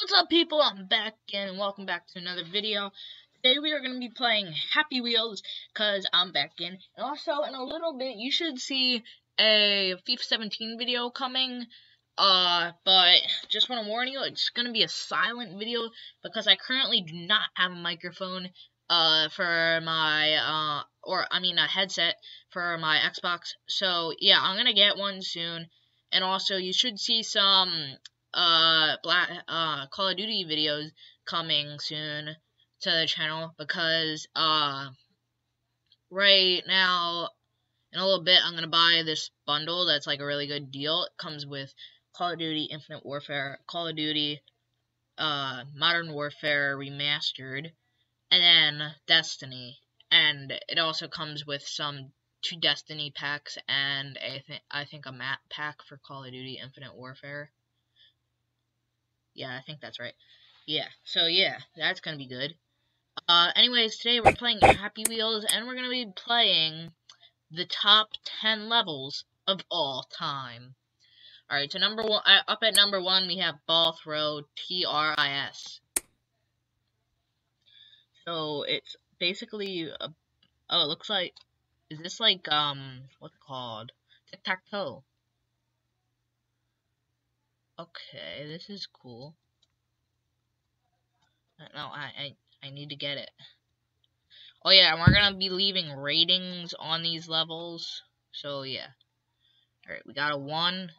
What's up people, I'm back again and welcome back to another video. Today we are going to be playing Happy Wheels because I'm back in. And also in a little bit you should see a FIFA 17 video coming. Uh, but just want to warn you, it's going to be a silent video because I currently do not have a microphone uh, for my, uh, or I mean a headset for my Xbox. So yeah, I'm going to get one soon. And also you should see some uh black uh Call of Duty videos coming soon to the channel because uh right now in a little bit I'm gonna buy this bundle that's like a really good deal. It comes with Call of Duty Infinite Warfare, Call of Duty uh Modern Warfare Remastered, and then Destiny. And it also comes with some two Destiny packs and a th I think a map pack for Call of Duty Infinite Warfare. Yeah, I think that's right. Yeah, so yeah, that's gonna be good. Uh, anyways, today we're playing Happy Wheels, and we're gonna be playing the top 10 levels of all time. Alright, so number one, uh, up at number one, we have Ball Throw TRIS. So, it's basically, a, oh, it looks like, is this like, um, what's it called? Tic-tac-toe. Okay, this is cool. Uh, no, I, I, I need to get it. Oh yeah, we're gonna be leaving ratings on these levels. So yeah. Alright, we got a 1.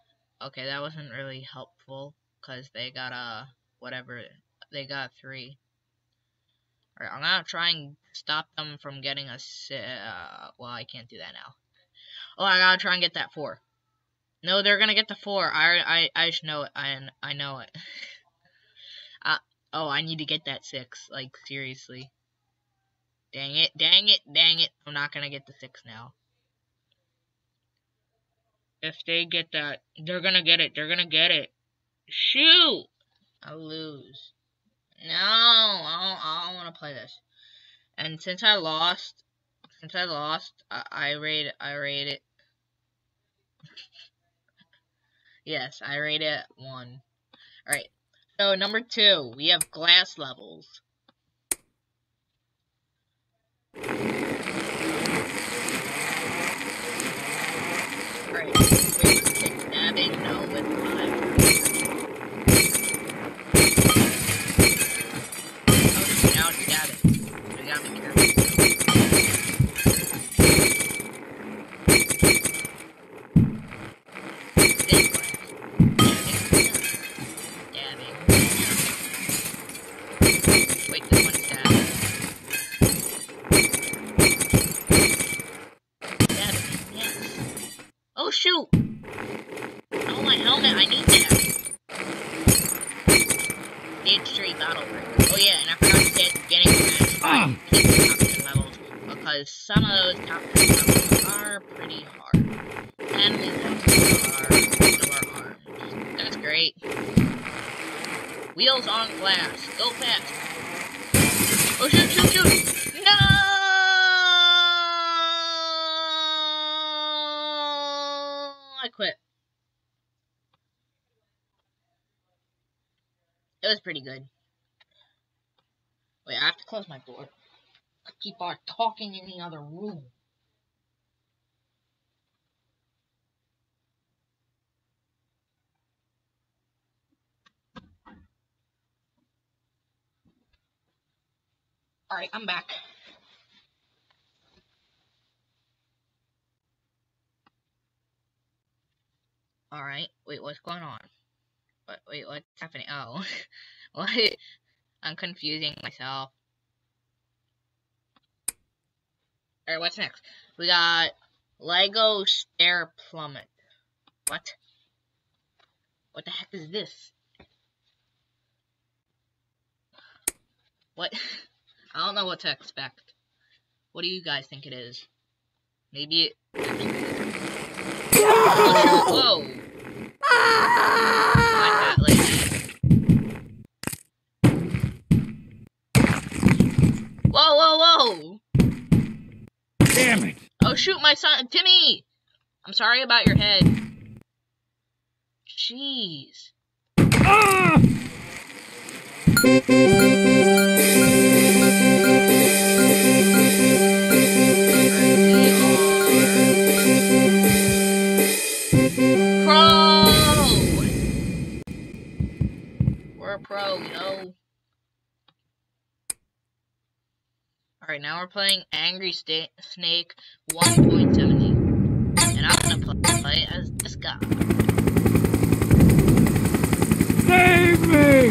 Okay, that wasn't really helpful. Because they got a, whatever, they got 3. Alright, I'm gonna try and stop them from getting a, uh, well, I can't do that now. Oh, I gotta try and get that 4. No, they're gonna get the four. I I I just know it. I I know it. uh, oh, I need to get that six. Like seriously. Dang it! Dang it! Dang it! I'm not gonna get the six now. If they get that, they're gonna get it. They're gonna get it. Shoot! I lose. No, I don't, I don't want to play this. And since I lost, since I lost, I, I rate I rate it. Yes, I rate it 1. Alright, so number 2, we have glass levels. Alright, stabbing, no, with shoot! Oh, my helmet, I need that. Stage 3 battle break. Oh yeah, and I forgot to say at the beginning we're going to try keep the top 10 levels, because some of those top 10 levels are pretty hard. And we lost our arms. That's great. Wheels on glass. Go fast. Oh shoot, shoot, shoot! No! I quit. It was pretty good. Wait, I have to close my door. Keep on talking in the other room. Alright, I'm back. Alright, wait, what's going on? What, wait, what's happening? Oh, what? I'm confusing myself. Alright, what's next? We got Lego Stair Plummet. What? What the heck is this? What? I don't know what to expect. What do you guys think it is? Maybe it... Oh, Whoa! Whoa, whoa, whoa! Damn it! Oh shoot, my son, Timmy! I'm sorry about your head. Jeez. Ah! We're pro, yo. Alright, now we're playing Angry Sta Snake 1.70. And I'm gonna play as this guy. Save me!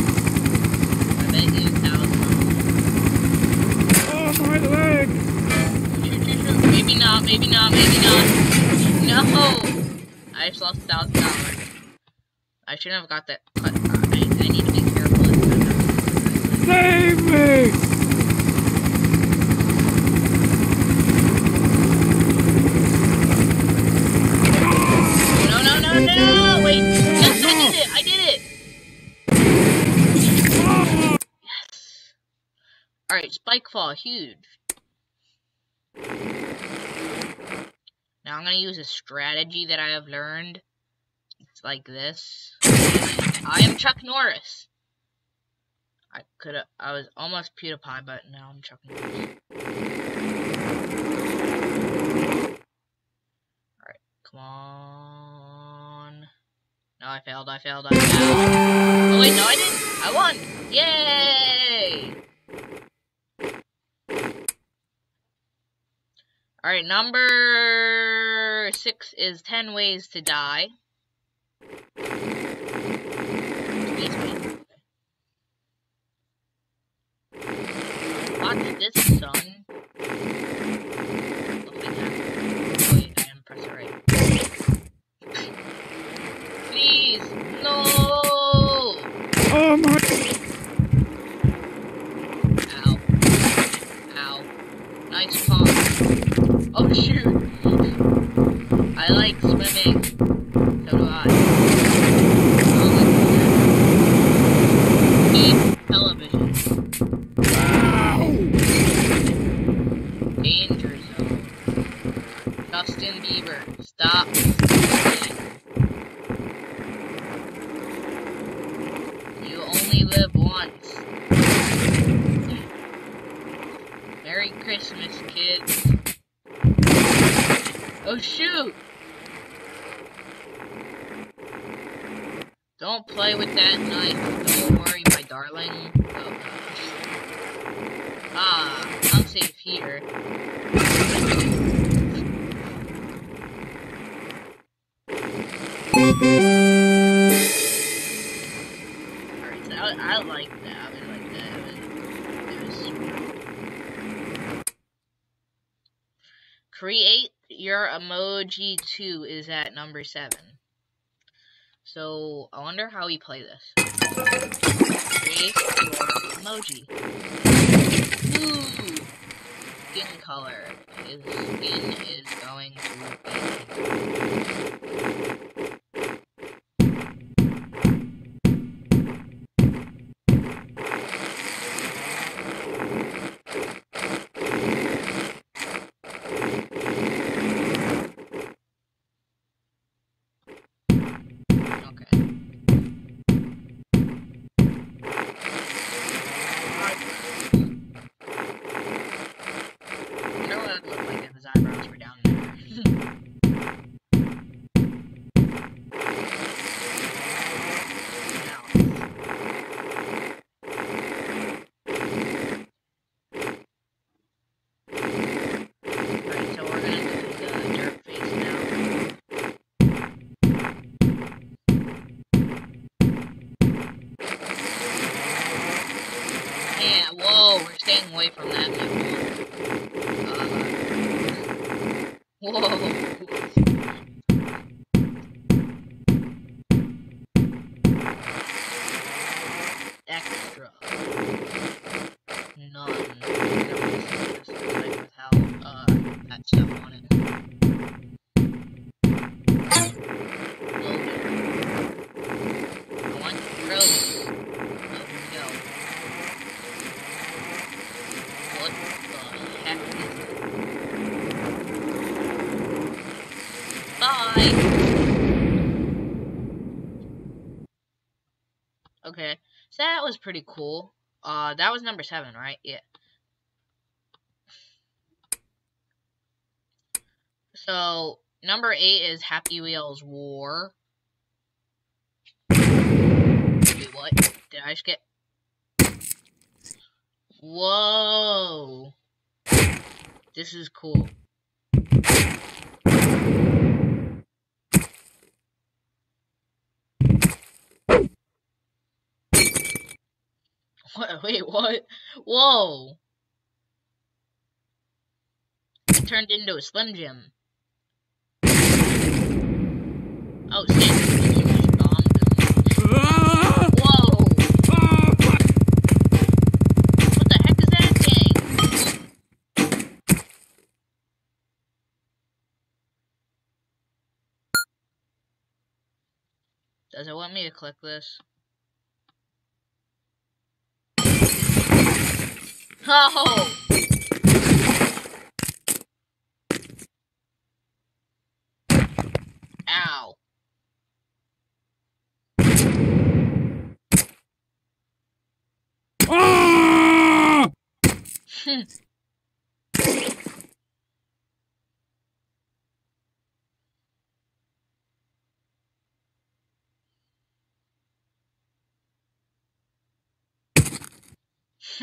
I bet you Oh, my leg! Maybe not, maybe not, maybe not. No! I just lost thousand dollars. I shouldn't have got that cut. I, I need to be careful. Save me! No, no, no, no! Wait! Yes, I did it! I did it! Yes! Alright, spike fall, huge. Now I'm gonna use a strategy that I have learned. It's like this. I am Chuck Norris. I could have, I was almost PewDiePie, but now I'm Chuck Norris. Alright, come on. No, I failed, I failed, I failed. Oh wait, no I didn't! I won! Yay! Alright, number six is 10 ways to die. Excuse me. Watch this, son. Looks like that. Oh, wait, I didn't press it right. Please, no! Oh, my... Ow. Ow. Nice pump. Oh shoot! I like swimming. So do I. Oh, look at that. Deep television. Ow! Danger zone. Justin Bieber. Stop. You only live once. Merry Christmas, kids. Oh shoot! Don't play with that knife. Don't worry, my darling. Oh gosh. Safe here. Alright, so I, like that. I like that. It was, it. Create your emoji 2 is at number 7. So, I wonder how we play this. Create your emoji. Skin color. His skin is going to be Okay. I wonder what it would look like if his eyebrows were down there. Right, so we're gonna do the dirt face now. Yeah, whoa, we're staying away from that people. Uh, whoa. Extra. None. There was just like without uh that stuff on it. Loaded. I want gross. Oh, here we go. What the heck Okay, so that was pretty cool. Uh, that was number seven, right? Yeah. So, number eight is Happy Wheels War. Wait, what? Did I just get... Whoa! This is cool. What? Wait, what? Whoa! It turned into a Slim Jim. Oh, Santa just bombed him. Ah! Whoa! What the heck is that thing? Does it want me to click this? Oh! Ow. Ah!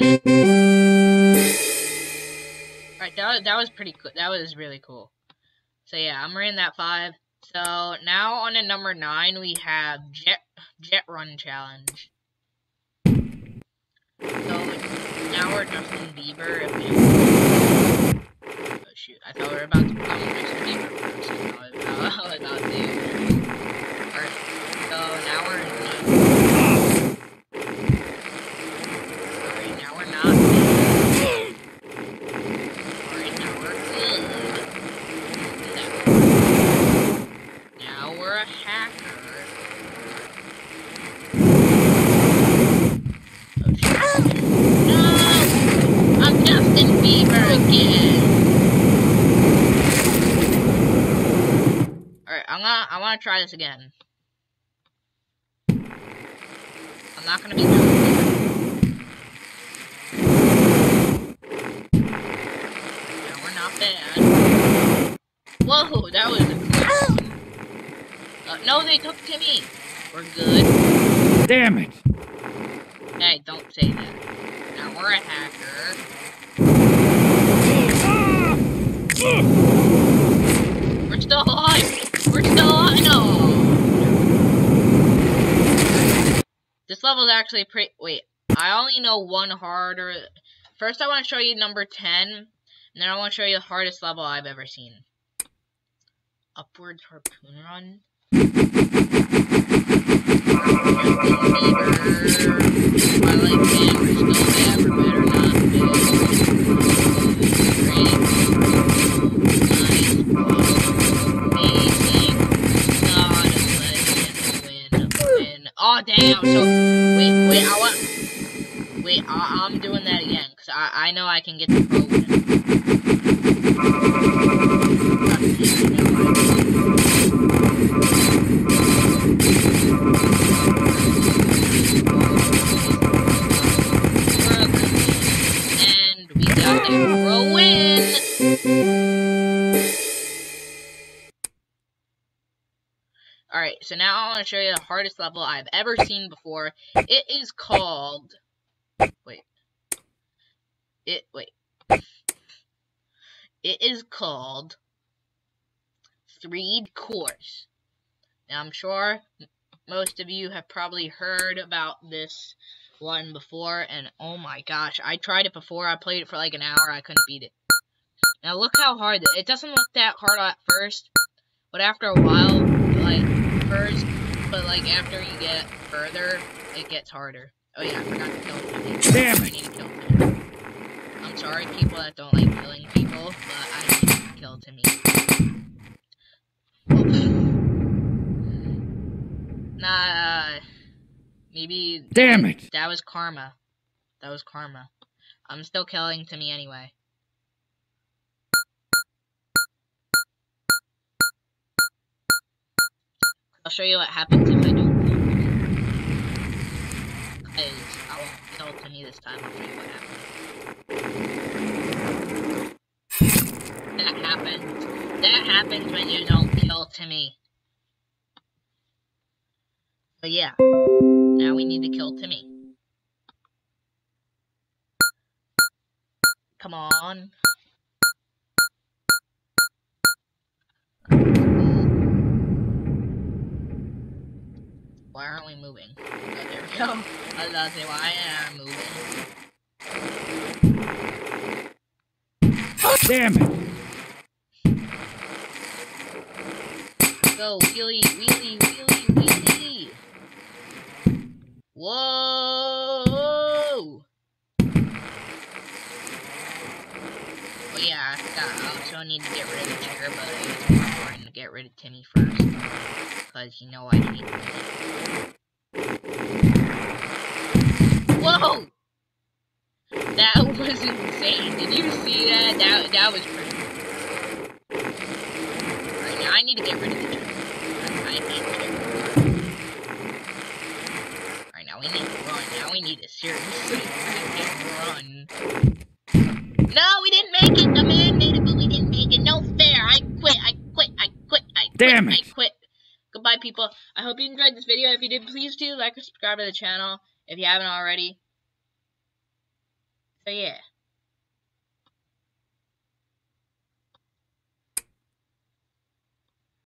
Alright, that was, that was pretty cool. That was really cool. So yeah, I'm rating that five. So now on to number nine, we have Jet Jet Run Challenge. So now we're Justin Bieber. Oh shoot! I thought we were about to become Justin Bieber first. I I was about to. Alright, so now we're in. Alright, now we're not. Alright, now we're good. Now we're a hacker. Oh shit. No! I'm Justin Bieber again! Alright, I'm gonna I wanna try this again. I'm not gonna be Bieber. Yeah, we're not bad. Whoa, that was a. Uh, no, they took Timmy. We're good. Damn it! Hey, don't say that. Now we're a hacker. Ah! We're still alive. Still. No. This level is actually pretty. Wait, I only know one harder. First, I want to show you number 10, and then I want to show you the hardest level I've ever seen. Upward Harpoon Run. We're better not Oh, damn. So, wait, wait, I want. Wait, I, I'm doing that again, because I, I know I can get the win. And we got a show you the hardest level I've ever seen before. It is called... Wait. It, wait. It is called... Three Course. Now, I'm sure most of you have probably heard about this one before, and oh my gosh, I tried it before. I played it for like an hour. I couldn't beat it. Now, look how hard it doesn't look that hard at first, but after a while, like first, but like after you get further, it gets harder. Oh yeah, I forgot to kill Timmy. Damn I need to kill Timmy. I'm sorry, people that don't like killing people, but I need to kill Timmy. Nah, uh, maybe Damn it! that was karma. That was karma. I'm still killing Timmy anyway. I'll show you what happens if I don't. Because I won't tell to me this time. I'll show you what happens. That happens. That happens when you don't kill Timmy. But yeah. Now we need to kill Timmy. Come on. Why aren't we moving? Oh, there we go. I was about to say, why aren't moving? Damn it! Go, wheelie, wheelie, wheelie, wheelie. Whoa! Oh yeah, I forgot. I also need to get rid of the chair, get rid of Timmy first. Because you know I hate need Whoa! That was insane. Did you see that? That, that was pretty Alright, now I need to get rid of the chair. I of the Alright, now we need to run. Now we need to seriously I quit. Damn it. Quit. Goodbye, people. I hope you enjoyed this video. If you did, please do like and subscribe to the channel if you haven't already. So yeah.